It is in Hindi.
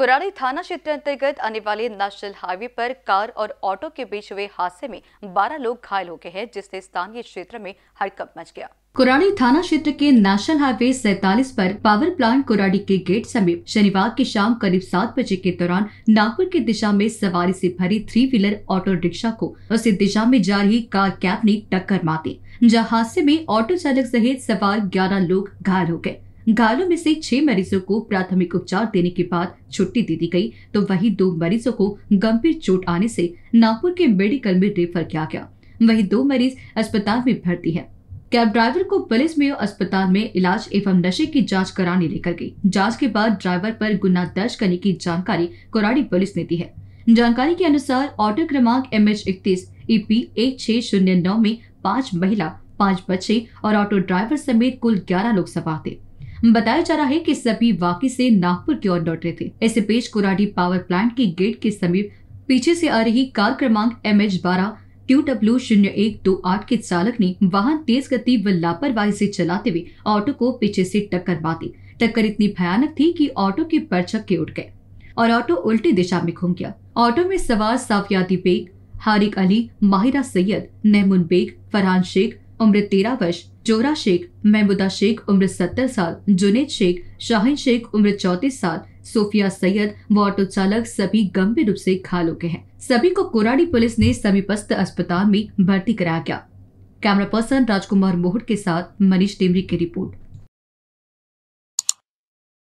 कुराड़ी थाना क्षेत्र अंतर्गत आने वाले नेशनल हाईवे पर कार और ऑटो के बीच हुए हादसे में 12 लोग घायल हो गए हैं, जिससे स्थानीय क्षेत्र में हड़कंप मच गया। कुराड़ी थाना क्षेत्र के नेशनल हाईवे सैतालीस पर पावर प्लांट कुराड़ी के गेट समीप शनिवार की शाम करीब सात बजे के दौरान नागपुर की दिशा में सवारी से भरी थ्री व्हीलर ऑटो रिक्शा को उसी दिशा में जा रही कार कैब ने टक्कर मार दी, जहाँ हादसे में ऑटो चालक सहित सवार ग्यारह लोग घायल हो गए। घायलों में से छह मरीजों को प्राथमिक उपचार देने के बाद छुट्टी दे दी गई तो वही दो मरीजों को गंभीर चोट आने से नागपुर के मेडिकल में रेफर किया गया। वही दो मरीज़ अस्पताल में भर्ती है। कैब ड्राइवर को पुलिस में अस्पताल में इलाज एवं नशे की जाँच कराने लेकर गई। जाँच के बाद ड्राइवर पर गुना दर्ज करने की जानकारी कोराड़ी पुलिस ने दी है। जानकारी के अनुसार ऑटो क्रमांक एम एच इकतीस, ईपी एक छह शून्य नौ में पाँच महिला, पाँच बच्चे और ऑटो ड्राइवर समेत कुल ग्यारह लोग सवार थे। बताया जा रहा है कि सभी वाकी से नागपुर की ओर लौट रहे थे। ऐसे पेश कुराडी पावर प्लांट के गेट के समीप पीछे से आ रही कार क्रमांक एम एच बारह क्यू डब्ल्यू शून्य एक दो आठ के चालक ने वाहन तेज गति व लापरवाही से चलाते हुए ऑटो को पीछे से टक्कर मारी टक्कर इतनी भयानक थी कि ऑटो के परचक्के उठ गए और ऑटो उल्टी दिशा में घूम गया। ऑटो में सवार साफियाती बेग, हारिक अली, माहिरा सैयद, नेमुन बेग, फरहान शेख उम्र तेरह वर्ष, जोरा शेख, महमुदा शेख, उम्र सत्तर साल, जुनेद शेख, शाहिन शेख, उम्र चौतीस साल, सोफिया सैयद व ऑटो चालक सभी गंभीर रूप से घायल हो गए हैं। सभी को कोराड़ी पुलिस ने समीपस्थ अस्पताल में भर्ती कराया गया। कैमरा पर्सन राजकुमार मोहट के साथ मनीष टेमरी की रिपोर्ट।